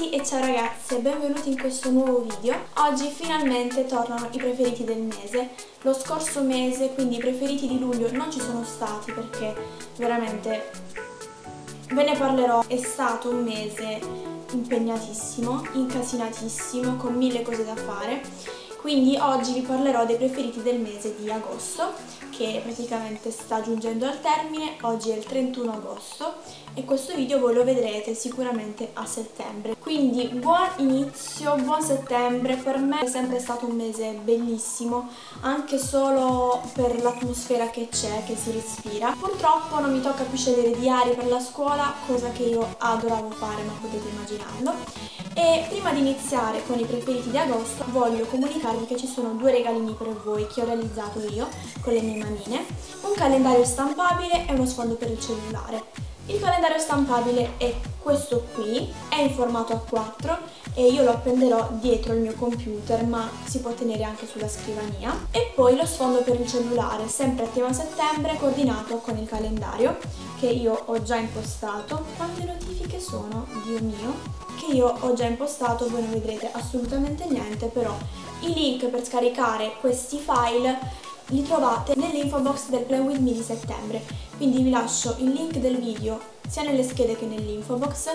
ragazzi e ciao ragazze, benvenuti in questo nuovo video. Oggi finalmente tornano i preferiti del mese. Lo scorso mese, quindi i preferiti di luglio, non ci sono stati perché veramente ve ne parlerò. È stato un mese impegnatissimo, incasinatissimo, con mille cose da fare. Quindi oggi vi parlerò dei preferiti del mese di agosto che praticamente sta giungendo al termine, oggi è il 31 agosto e questo video voi lo vedrete sicuramente a settembre. Quindi buon inizio, buon settembre, per me è sempre stato un mese bellissimo, anche solo per l'atmosfera che c'è, che si respira. Purtroppo non mi tocca più scegliere diari per la scuola, cosa che io adoravo fare, ma potete immaginarlo. E prima di iniziare con i preferiti di agosto voglio comunicarvi che ci sono due regalini per voi che ho realizzato io con le mie manine, un calendario stampabile e uno sfondo per il cellulare. Il calendario stampabile è questo qui, è in formato A4 e io lo appenderò dietro il mio computer ma si può tenere anche sulla scrivania. E poi lo sfondo per il cellulare, sempre a tema settembre, coordinato con il calendario che io ho già impostato. Quante notifiche sono? Dio mio! Che io ho già impostato, voi non vedrete assolutamente niente, però i link per scaricare questi file li trovate nell'info box del Play With Me di settembre, quindi vi lascio il link del video sia nelle schede che nell'info box,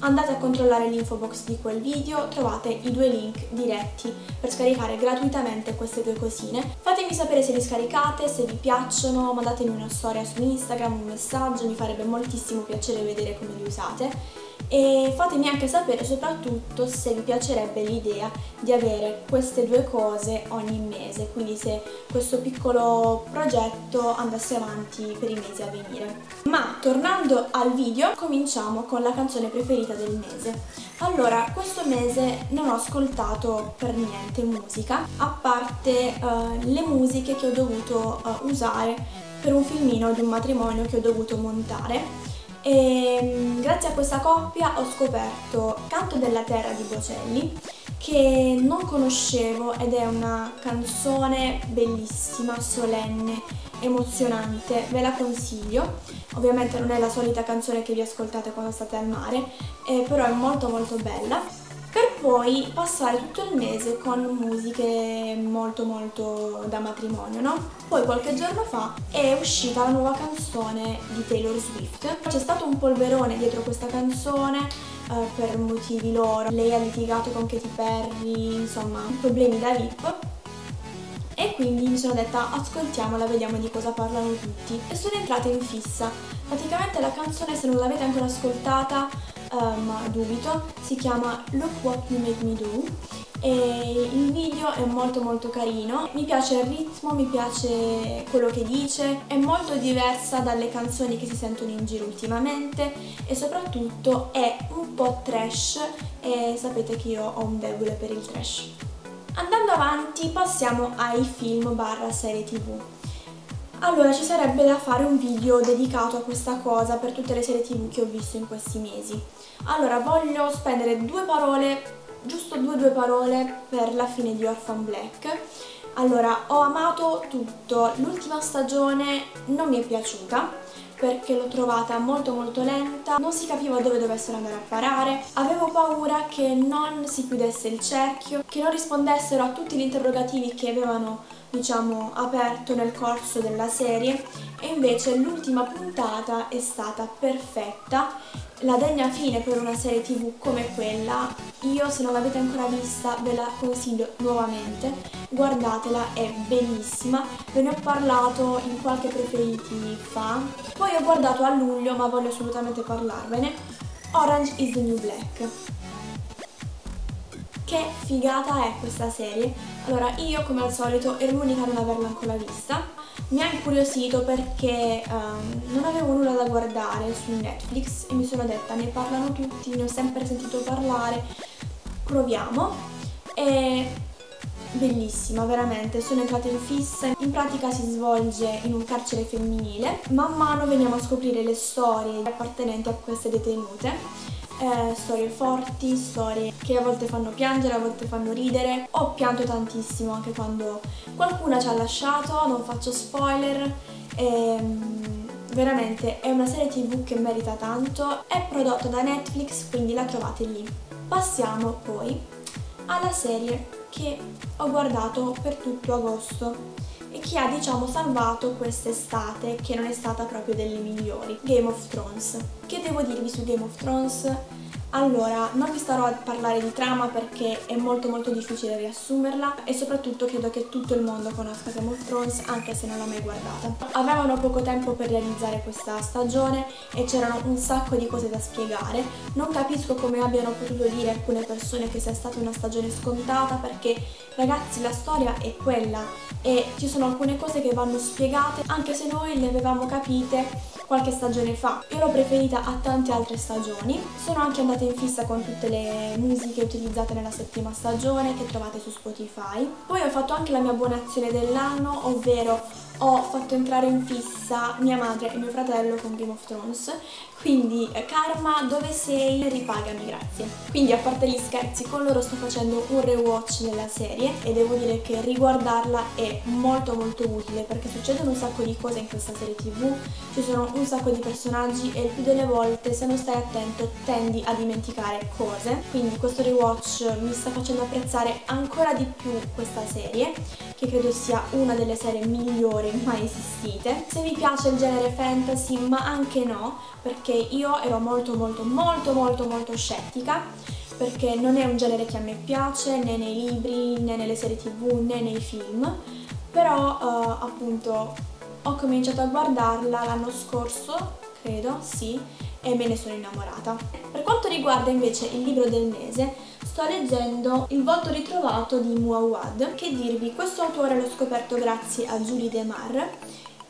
andate a controllare l'info box di quel video, trovate i due link diretti per scaricare gratuitamente queste due cosine. Fatemi sapere se li scaricate, se vi piacciono, mandatemi una storia su Instagram, un messaggio, mi farebbe moltissimo piacere vedere come li usate e fatemi anche sapere soprattutto se vi piacerebbe l'idea di avere queste due cose ogni mese, quindi se questo piccolo progetto andasse avanti per i mesi a venire. Ma tornando al video, cominciamo con la canzone preferita del mese. Allora, questo mese non ho ascoltato per niente musica, a parte uh, le musiche che ho dovuto uh, usare per un filmino di un matrimonio che ho dovuto montare e mm, grazie a questa coppia ho scoperto Canto della Terra di Bocelli che non conoscevo ed è una canzone bellissima, solenne, emozionante, ve la consiglio. Ovviamente non è la solita canzone che vi ascoltate quando state al mare, eh, però è molto molto bella poi passare tutto il mese con musiche molto molto da matrimonio, no? Poi qualche giorno fa è uscita la nuova canzone di Taylor Swift. C'è stato un polverone dietro questa canzone eh, per motivi loro. Lei ha litigato con Katy Perry, insomma, problemi da VIP e quindi mi sono detta ascoltiamola, vediamo di cosa parlano tutti e sono entrata in fissa. Praticamente la canzone se non l'avete ancora ascoltata uh, ma dubito, si chiama Look What You Made Me Do e il video è molto molto carino, mi piace il ritmo, mi piace quello che dice, è molto diversa dalle canzoni che si sentono in giro ultimamente e soprattutto è un po' trash e sapete che io ho un debole per il trash. Andando avanti passiamo ai film barra serie tv. Allora ci sarebbe da fare un video dedicato a questa cosa per tutte le serie tv che ho visto in questi mesi. Allora voglio spendere due parole, giusto due due parole per la fine di Orphan Black. Allora ho amato tutto, l'ultima stagione non mi è piaciuta perché l'ho trovata molto molto lenta, non si capiva dove dovessero andare a parare, avevo paura che non si chiudesse il cerchio, che non rispondessero a tutti gli interrogativi che avevano diciamo aperto nel corso della serie e invece l'ultima puntata è stata perfetta la degna fine per una serie tv come quella io se non l'avete ancora vista ve la consiglio nuovamente. Guardatela è bellissima. Ve ne ho parlato in qualche preferiti fa. Poi ho guardato a luglio ma voglio assolutamente parlarvene. Orange is the New Black. Che figata è questa serie? Allora, io come al solito ero l'unica a non averla ancora vista. Mi ha incuriosito perché um, non avevo nulla da guardare su Netflix e mi sono detta ne parlano tutti, ne ho sempre sentito parlare, proviamo. E bellissima, veramente, sono entrata in fissa. In pratica si svolge in un carcere femminile. Man mano veniamo a scoprire le storie appartenenti a queste detenute eh, storie forti, storie che a volte fanno piangere, a volte fanno ridere. Ho pianto tantissimo anche quando qualcuna ci ha lasciato, non faccio spoiler. Ehm, veramente è una serie tv che merita tanto, è prodotta da Netflix quindi la trovate lì. Passiamo poi alla serie che ho guardato per tutto agosto e che ha diciamo salvato quest'estate che non è stata proprio delle migliori, Game of Thrones. Che devo dirvi su Game of Thrones? Allora, non vi starò a parlare di trama perché è molto molto difficile riassumerla e soprattutto credo che tutto il mondo conosca Game of Thrones anche se non l'ha mai guardata. Avevano poco tempo per realizzare questa stagione e c'erano un sacco di cose da spiegare. Non capisco come abbiano potuto dire alcune persone che sia stata una stagione scontata perché ragazzi la storia è quella e ci sono alcune cose che vanno spiegate anche se noi le avevamo capite qualche stagione fa. Io l'ho preferita a tante altre stagioni. Sono anche andata in fissa con tutte le musiche utilizzate nella settima stagione che trovate su Spotify. Poi ho fatto anche la mia buona azione dell'anno, ovvero ho fatto entrare in fissa mia madre e mio fratello con Game of Thrones. Quindi eh, Karma dove sei? Ripagami grazie. Quindi a parte gli scherzi con loro sto facendo un rewatch della serie e devo dire che riguardarla è molto molto utile perché succedono un sacco di cose in questa serie tv ci sono un sacco di personaggi e il più delle volte se non stai attento tendi a dimenticare cose. Quindi questo rewatch mi sta facendo apprezzare ancora di più questa serie che credo sia una delle serie migliori mai esistite. Se vi piace il genere fantasy, ma anche no, perché io ero molto molto molto molto molto scettica, perché non è un genere che a me piace né nei libri, né nelle serie tv, né nei film, però uh, appunto ho cominciato a guardarla l'anno scorso, credo, sì, e me ne sono innamorata. Per quanto riguarda invece il libro del mese, sto leggendo Il volto ritrovato di Muawad. Che dirvi, questo autore l'ho scoperto grazie a Julie Demar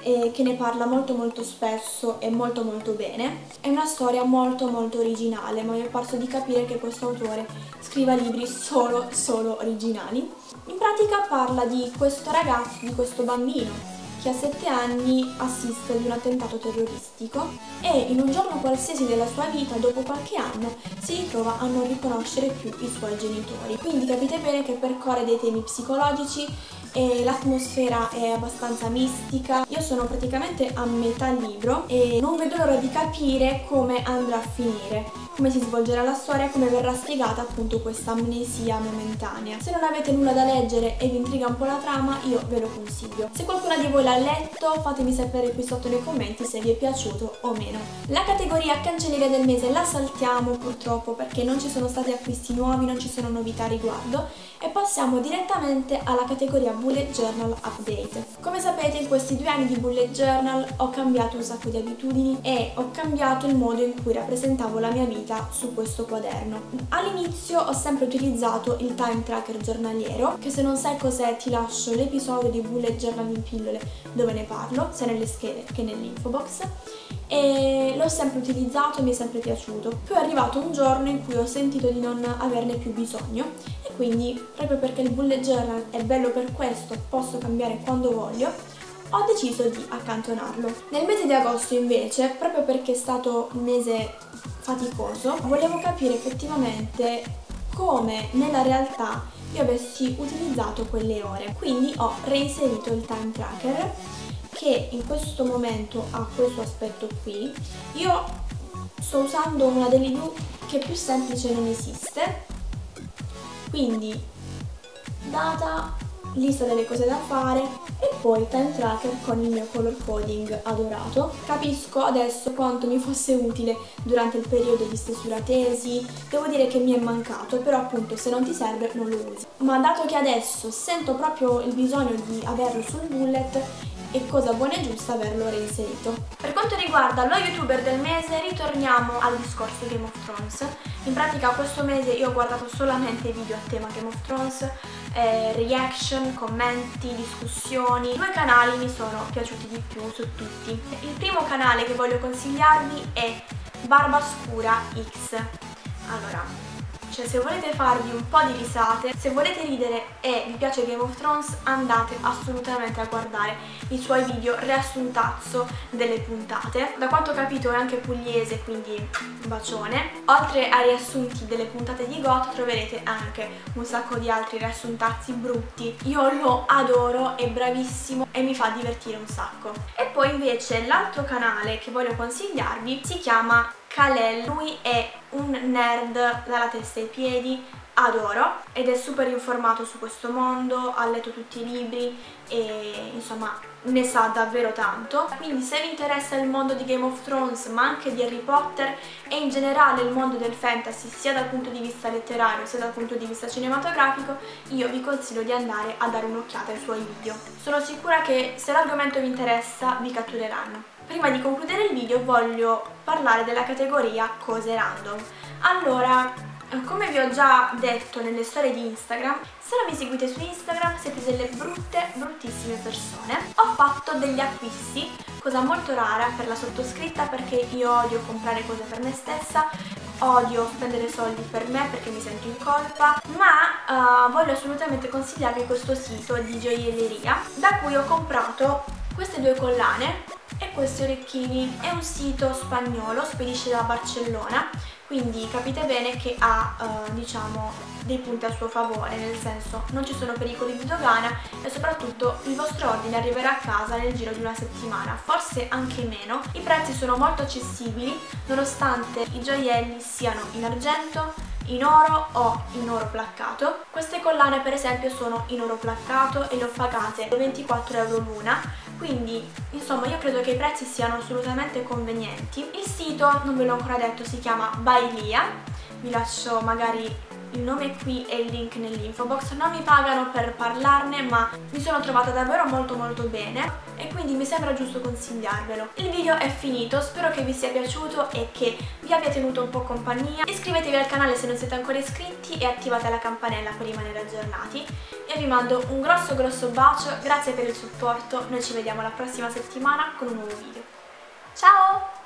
eh, che ne parla molto molto spesso e molto molto bene. È una storia molto molto originale, ma mi è parso di capire che questo autore scriva libri solo, solo originali. In pratica parla di questo ragazzo, di questo bambino che a 7 anni assiste ad un attentato terroristico e in un giorno qualsiasi della sua vita, dopo qualche anno, si ritrova a non riconoscere più i suoi genitori. Quindi capite bene che percorre dei temi psicologici e l'atmosfera è abbastanza mistica. Io sono praticamente a metà libro e non vedo l'ora di capire come andrà a finire come si svolgerà la storia, come verrà spiegata appunto questa amnesia momentanea. Se non avete nulla da leggere e vi intriga un po' la trama, io ve lo consiglio. Se qualcuno di voi l'ha letto, fatemi sapere qui sotto nei commenti se vi è piaciuto o meno. La categoria cancelleria del mese la saltiamo purtroppo perché non ci sono stati acquisti nuovi, non ci sono novità a riguardo e passiamo direttamente alla categoria Bullet Journal Update. Come sapete in questi due anni di Bullet Journal ho cambiato un sacco di abitudini e ho cambiato il modo in cui rappresentavo la mia vita su questo quaderno. All'inizio ho sempre utilizzato il time tracker giornaliero che se non sai cos'è ti lascio l'episodio di Bullet Journal in pillole dove ne parlo, sia nelle schede che nell'info box e l'ho sempre utilizzato e mi è sempre piaciuto. Poi è arrivato un giorno in cui ho sentito di non averne più bisogno e quindi proprio perché il bullet journal è bello per questo, posso cambiare quando voglio, ho deciso di accantonarlo. Nel mese di agosto invece, proprio perché è stato un mese faticoso, volevo capire effettivamente come nella realtà io avessi utilizzato quelle ore. Quindi ho reinserito il time tracker che in questo momento ha questo aspetto qui. Io sto usando una delle due che più semplice non esiste, quindi data, lista delle cose da fare e poi time tracker con il mio color coding adorato. Capisco adesso quanto mi fosse utile durante il periodo di stesura tesi, devo dire che mi è mancato, però appunto se non ti serve non lo usi. Ma dato che adesso sento proprio il bisogno di averlo sul bullet, e cosa buona e giusta averlo reinserito. Per quanto riguarda lo youtuber del mese ritorniamo al discorso Game of Thrones. In pratica questo mese io ho guardato solamente video a tema Game of Thrones, eh, reaction, commenti, discussioni. Due canali mi sono piaciuti di più su tutti. Il primo canale che voglio consigliarvi è Barbascura X. Allora, cioè se volete farvi un po' di risate, se volete ridere e vi piace Game of Thrones andate assolutamente a guardare i suoi video riassuntazzo delle puntate. Da quanto ho capito è anche pugliese, quindi un bacione. Oltre ai riassunti delle puntate di GOT troverete anche un sacco di altri riassuntazzi brutti. Io lo adoro, è bravissimo e mi fa divertire un sacco. E poi invece l'altro canale che voglio consigliarvi si chiama Kalel, lui è un nerd dalla testa ai piedi, adoro ed è super informato su questo mondo, ha letto tutti i libri e insomma ne sa davvero tanto. Quindi se vi interessa il mondo di Game of Thrones ma anche di Harry Potter e in generale il mondo del fantasy sia dal punto di vista letterario sia dal punto di vista cinematografico io vi consiglio di andare a dare un'occhiata ai suoi video. Sono sicura che se l'argomento vi interessa vi cattureranno Prima di concludere il video voglio parlare della categoria cose random. Allora, come vi ho già detto nelle storie di Instagram, se non mi seguite su Instagram siete delle brutte, bruttissime persone. Ho fatto degli acquisti, cosa molto rara per la sottoscritta perché io odio comprare cose per me stessa, odio spendere soldi per me perché mi sento in colpa, ma uh, voglio assolutamente consigliarvi questo sito di gioielleria da cui ho comprato queste due collane questi orecchini. È un sito spagnolo, spedisce da Barcellona, quindi capite bene che ha eh, diciamo dei punti a suo favore, nel senso non ci sono pericoli di dogana e soprattutto il vostro ordine arriverà a casa nel giro di una settimana, forse anche meno. I prezzi sono molto accessibili nonostante i gioielli siano in argento, in oro o in oro placcato. Queste collane per esempio sono in oro placcato e le ho pagate 24 euro l'una, quindi insomma io credo che i prezzi siano assolutamente convenienti. Il sito, non ve l'ho ancora detto, si chiama Bailia, vi lascio magari il nome qui e il link nell'info box. Non mi pagano per parlarne ma mi sono trovata davvero molto molto bene e quindi mi sembra giusto consigliarvelo. Il video è finito spero che vi sia piaciuto e che vi abbia tenuto un po' compagnia. Iscrivetevi al canale se non siete ancora iscritti e attivate la campanella per rimanere aggiornati. E vi mando un grosso grosso bacio grazie per il supporto. Noi ci vediamo la prossima settimana con un nuovo video. Ciao